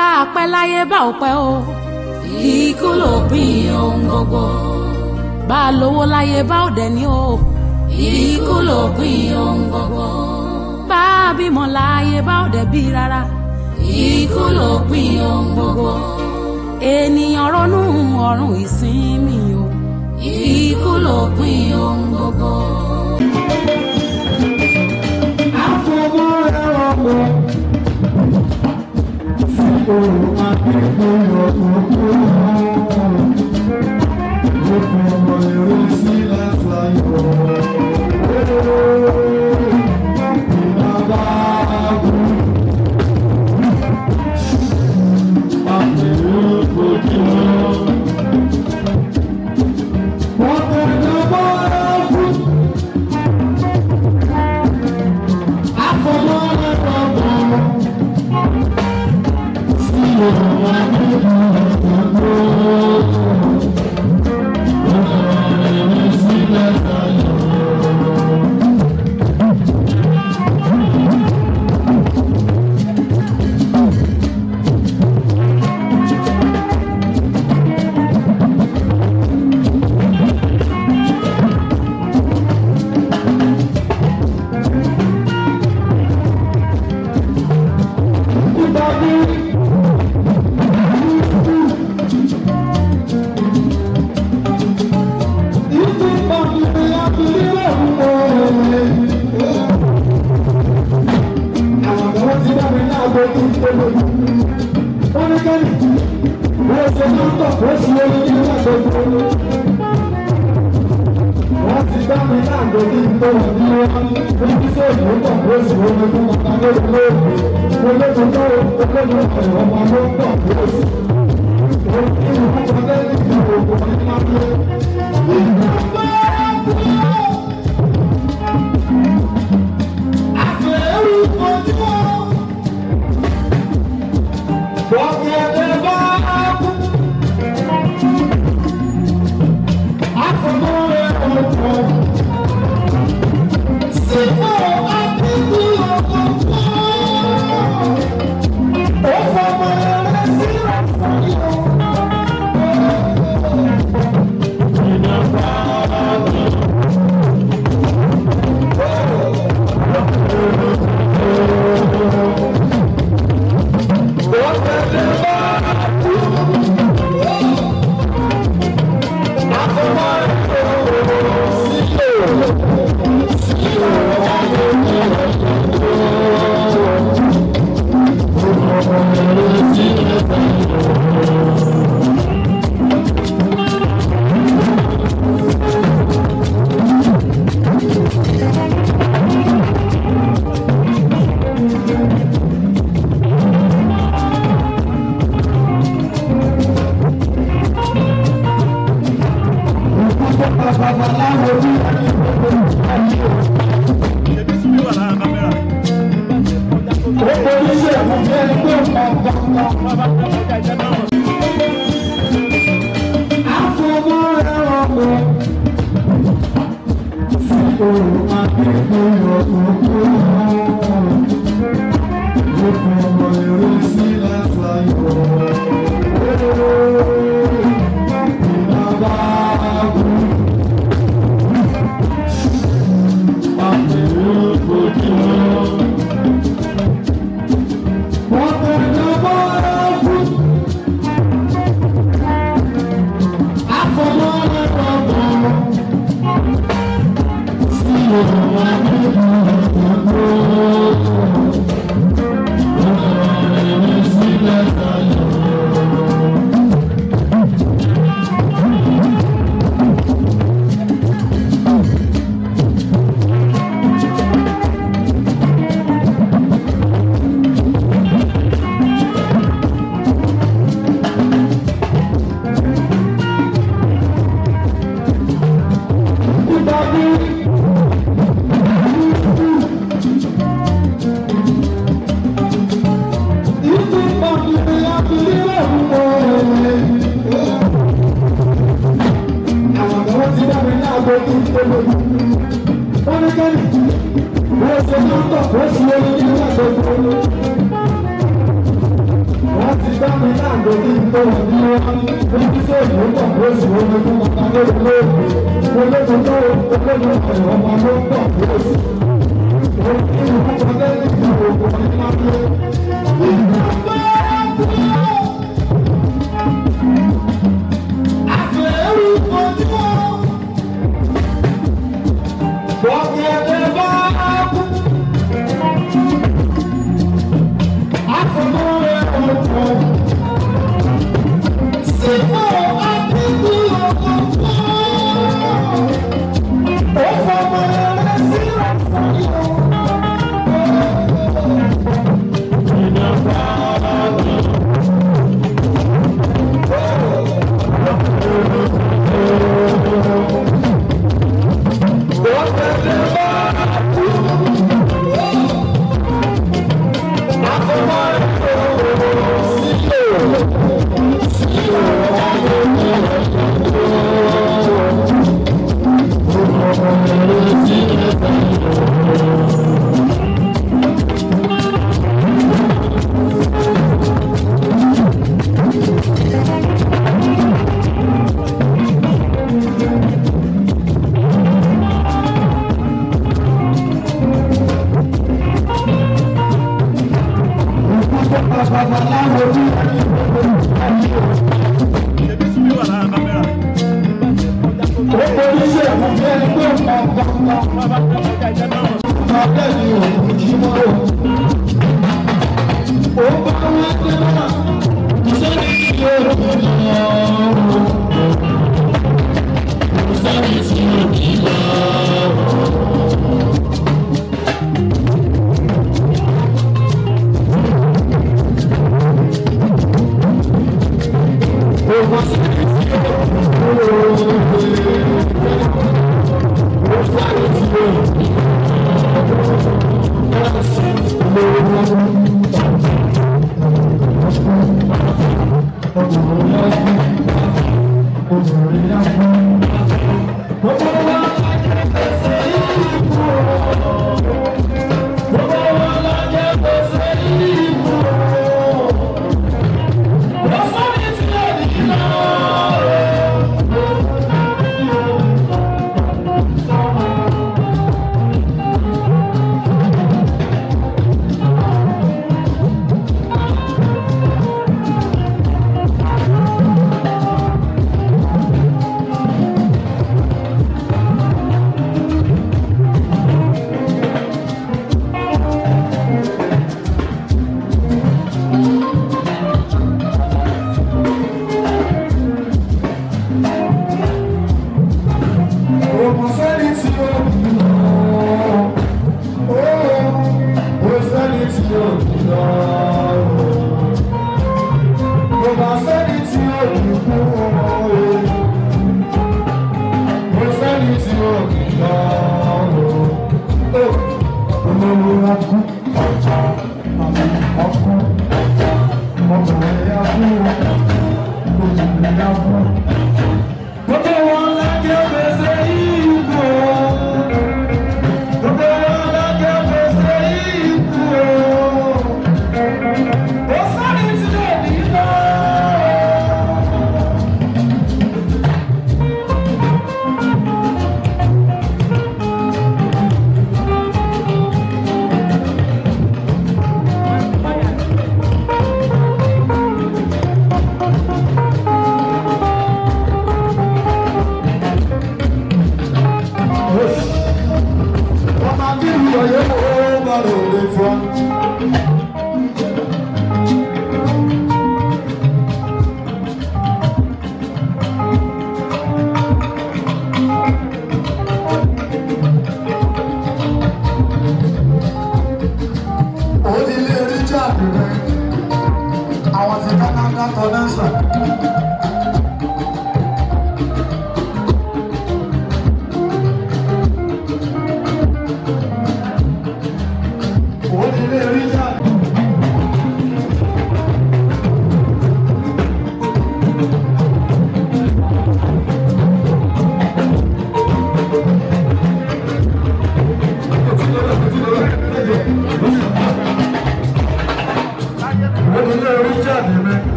bá a pẹ́ láyé bá ò pẹ́ o. ikú ló pín ohun gbogbo. bá a lówó láyé bá ò dẹ̀ ní o. ikú ló pín ohun gbogbo. bá a bímọ láyé bá ò dẹ̀ bí rárá. ikú ló pín ohun gbogbo. ènìyàn ronú ọ̀run ìsinmi o. ikú ló pín ohun gbogbo. àfọwọ́ra ọmọ. Thank you. ṣojú. Wọ́n ti dá mi náà lórí tó ń bí wọ́n níbi tó ìlú pọ̀ lóṣù omi fún ọ̀tá lórí lóògbé. Olóògbé náà olóògbé pẹ̀lú ọmọ ló ń pọ̀ lóṣù. Òkú ìlú pọ̀ lẹ́yìn ìlú òkú ní máa ń lé.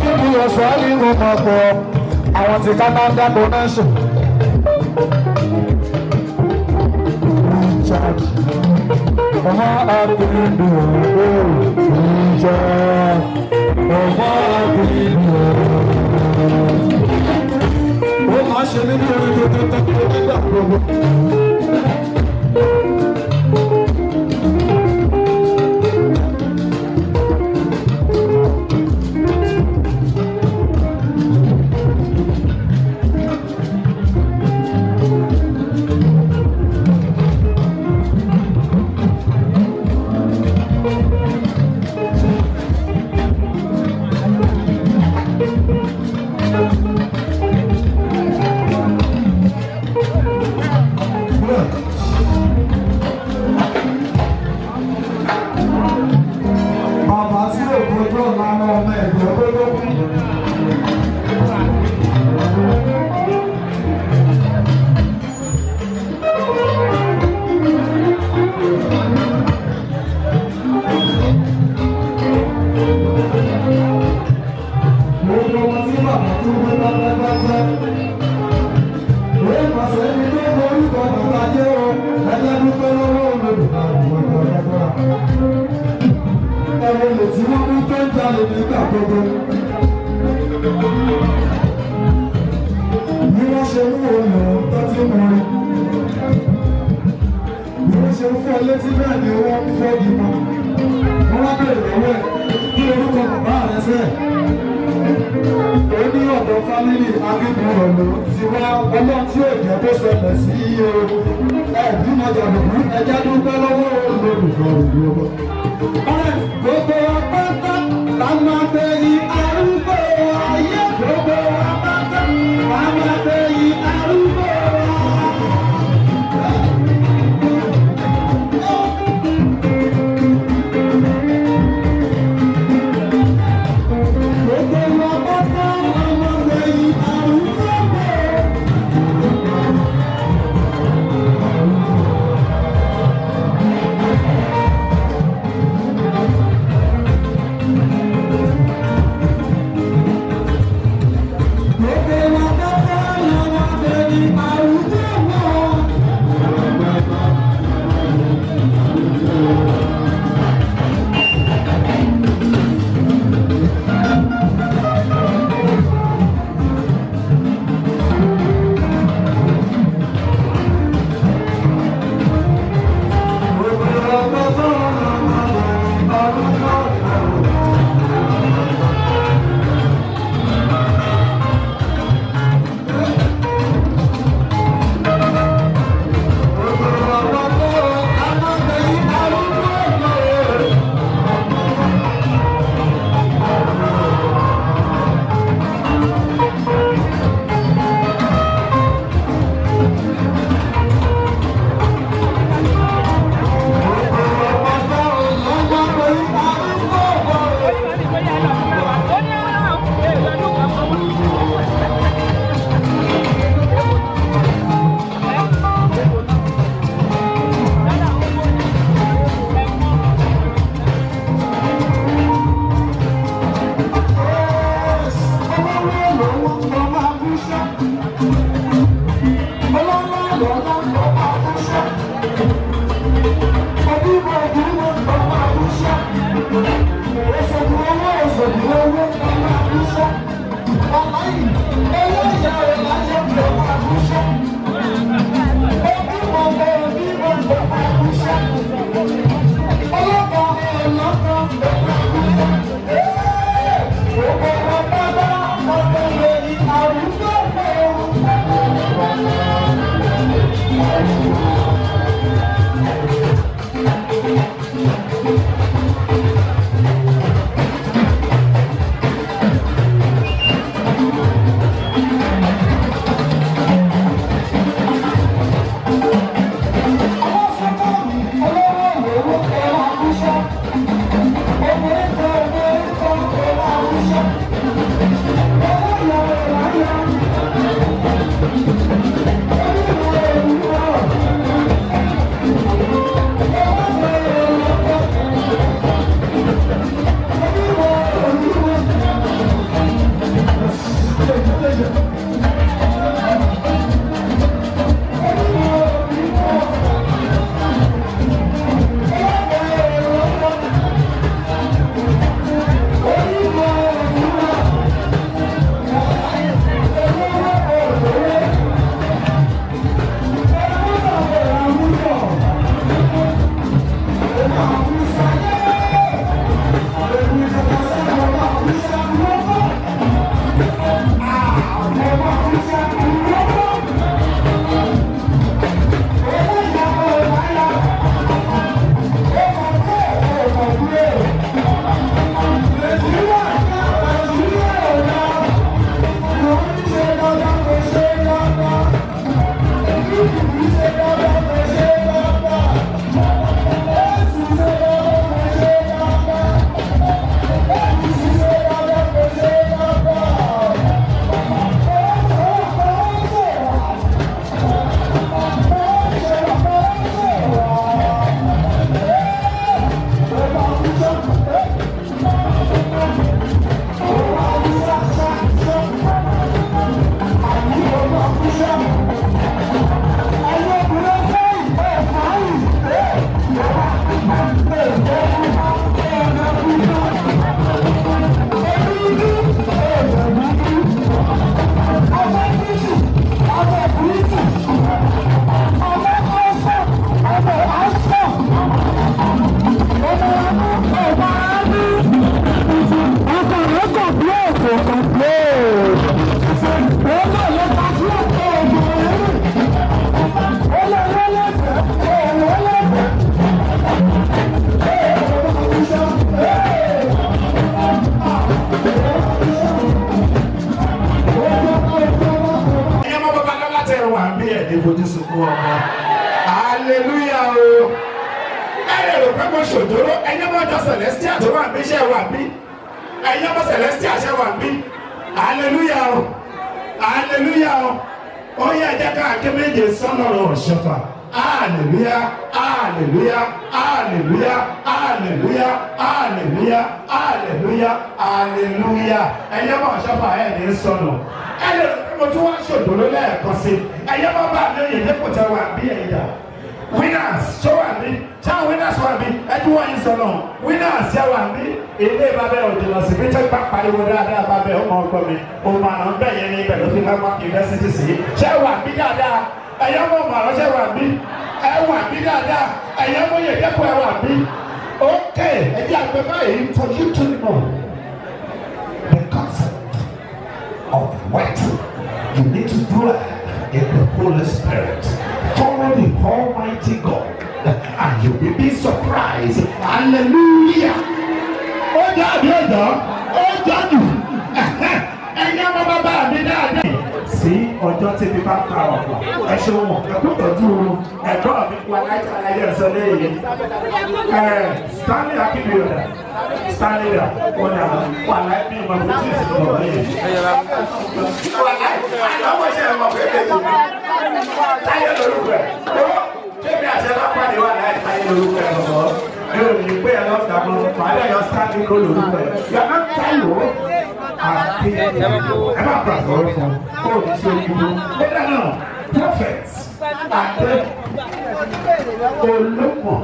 kíbi ọ̀sán ní gbogbo ọ̀pọ̀ àwọn ti Canada donation. Richard ọmọ akíndù ọ̀pọ̀ Richard ọmọ akíndù ọ̀pọ̀. Ó máa ṣe nínú orin tuntun tó ń gbà òdodo bí wọ́n ṣe mú olè tó ti mú rí bí wọ́n ṣe ń fọ́ létí bẹ́ẹ̀ ni wọ́n ń fọ́ ìmọ̀ wọ́n wá bẹ̀rẹ̀ lọ́wọ́ ẹ̀ kí orúkọ bàbá rẹ̀ sẹ́ ó ní ọ̀dọ̀ fámìlì akíkùrọ̀ ló ti wá ọlọ́run tí ò jẹ́ kó ṣẹlẹ̀ sí iye ẹ̀ẹ́dínlọ́jà lòkú ẹjẹ́ dúpẹ́ lọ́wọ́ olùkọ́ ìlú ọ̀rẹ́ gbogbo Big ọmọ celestia tó wà bí ṣe wà bí ẹ̀yin ọmọ celestia ṣe wà bí hallelujah o hallelujah o ó yẹ ẹjẹ káàkiri méje sọnà rẹ ọṣọfà hallelujah hallelujah hallelujah hallelujah hallelujah hallelujah hallelujah ẹ̀yin ọmọ ọṣọfà ẹ ní sọnà ẹ lè mo tún wá ṣòdòdó lẹ́ẹ̀kan sí ẹ̀yin ọmọ bá mi ò yẹ kó tẹ wà bí ẹ̀yà winners ṣé wà ní ṣáà winners wà ní ẹjú wọn yìí sọ náà winners ṣe wà ní ilé ìbábẹ òjòlá sí bí tẹpá pariwo dáadáa bábẹ ọmọ ọgbọ mi ọmọ àná bẹ́ẹ̀ yẹn ní ibẹ̀ ló fi lọgbà yunifásitì sí ṣé wà ní dáadáa ẹyẹ mọ ọmọ àná ṣé wà ní ẹ wà ní dáadáa ẹyẹ mọ yẹ dẹkọ ẹ wà ní ok ẹdí àgbẹ báyìí for you to know the concept of what you need to do in the Holy Spirit. Follow the Almighty God, and you will be surprised. Hallelujah. ó jáde ẹ̀dá ó jáde. sí ọjọ́ tí ebi bá ta ọ̀pọ̀ ẹ ṣe wọn ẹkú tọ́jú oorun ẹ̀gbọ́n mi wà láìka ayé ẹ̀sọ́ lẹ́yìn ẹ̀ Stanley akínbíyọ̀dà Stanley rà ọ̀dà wà láì bí ìmọ̀ tí ì sí ọ̀rọ̀ wà láì àwọn ìṣe ẹ̀rọ pé bèbí táyé lórúkọ ẹ̀ bébí àṣẹ bá pàdé wà láì táyé lórúkọ ẹ̀ lọ́wọ́ yóò ní pé ẹ̀ lọ́sàmọ́ wà á lẹ́yọ̀ Stanley lórúkọ ẹ̀ yàrá akéde ẹ bá kura sọ̀rọ̀ fún kó o ní sí ojúmọ́ kódà náà prophet àti olùmọ̀.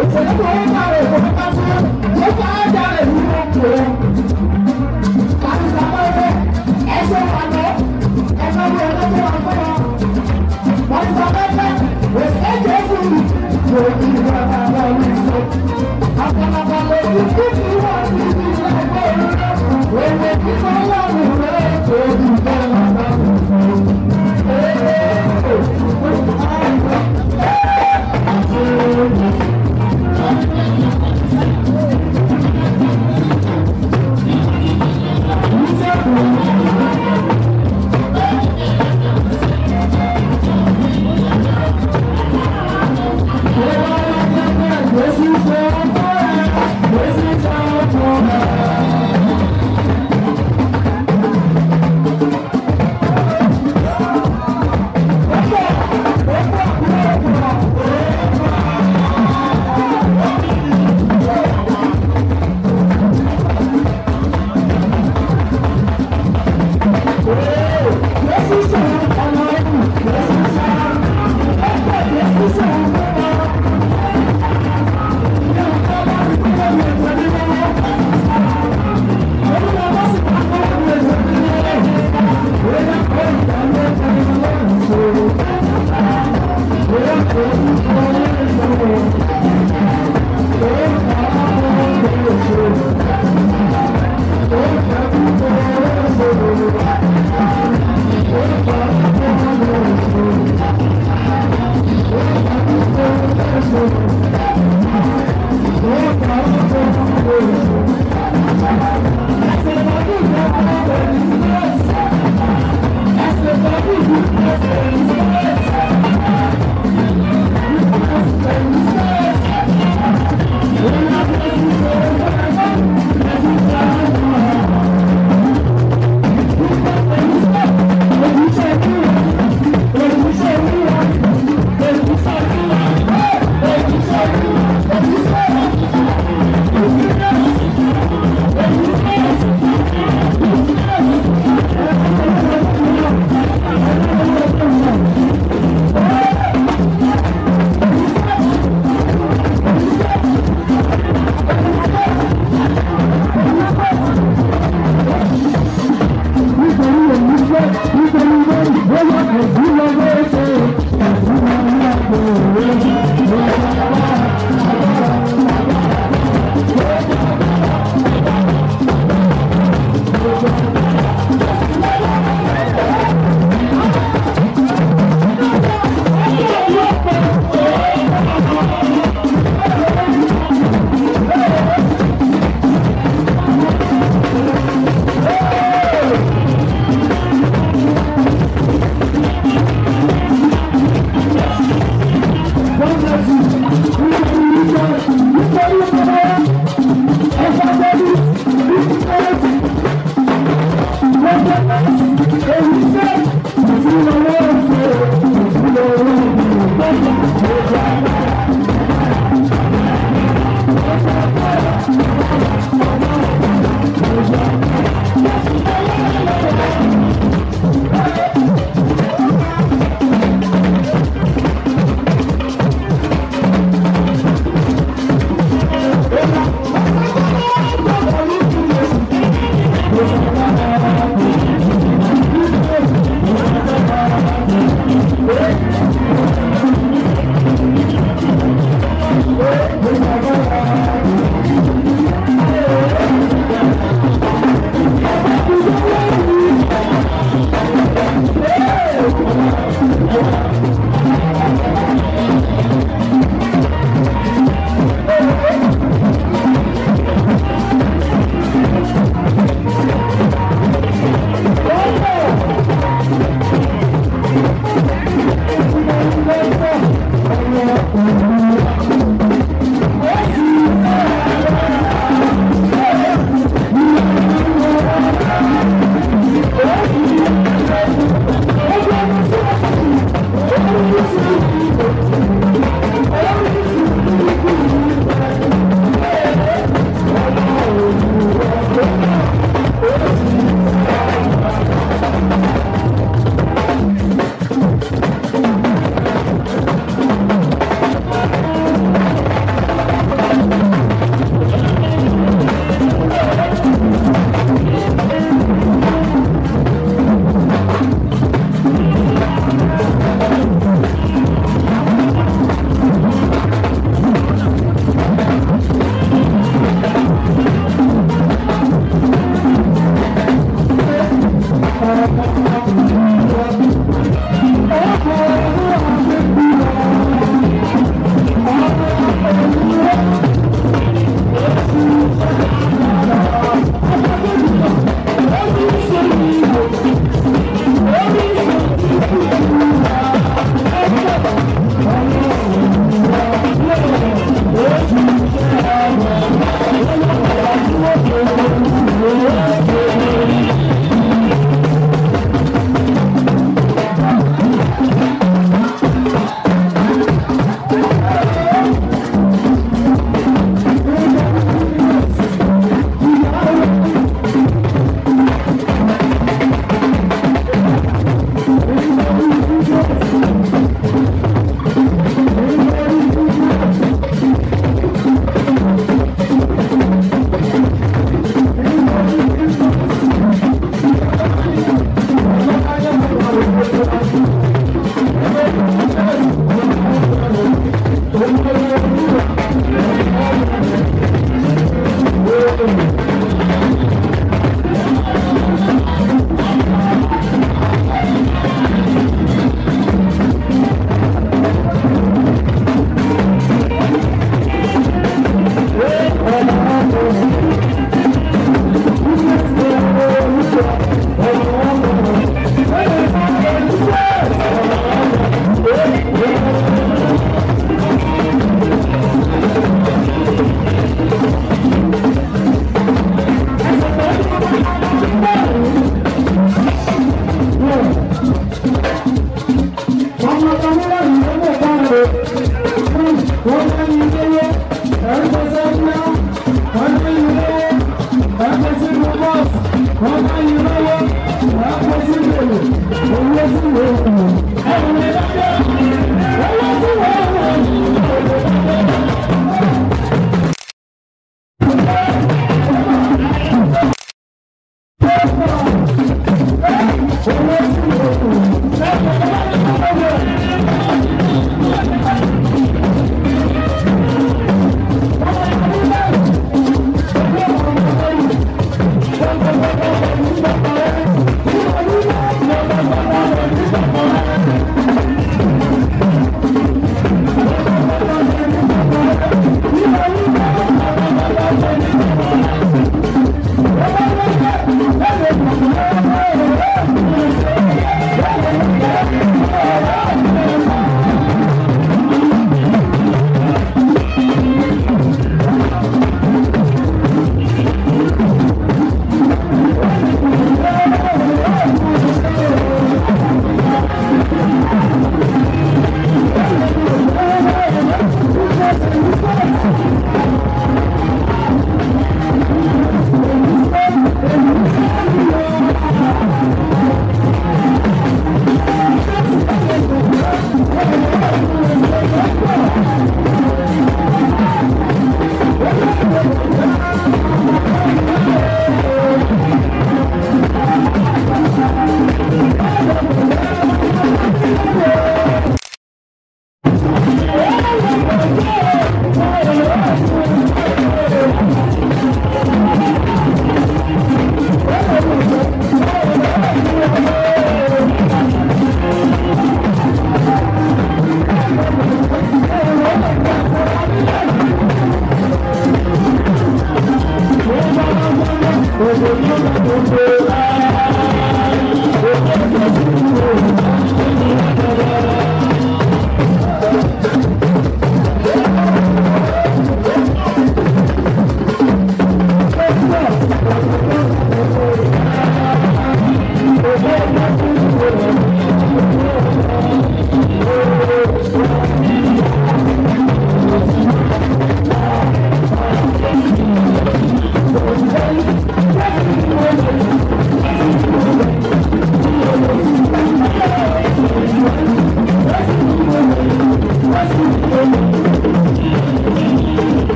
òṣèlú tó ń bá rẹ̀ kò fipá sí ló fà á jà rẹ̀ ní òkè. kàbíyèsí àbá ẹgbẹ́ ẹgbẹ́ ìpàdé ẹgbẹ́ ìwé ọlọ́dún wà fún wọn. kàbíyèsí àbá ẹgbẹ́ òṣèlú èjì èjì ló ti wà Thank you.